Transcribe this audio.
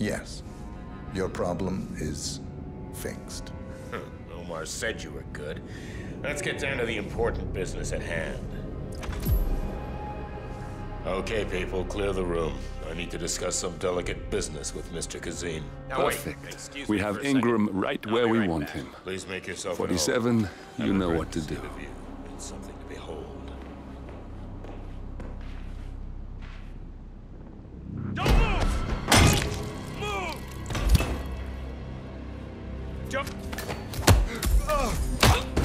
Yes. Your problem is fixed. Omar said you were good. Let's get down to the important business at hand. Okay, people, clear the room. I need to discuss some delicate business with Mr. Kazim. Now, Perfect. excuse We have for a second. Ingram right I'll where be we want back. him. Please make yourself 47, you know what to do. visit of you. It's something to behold. Jump. Uh.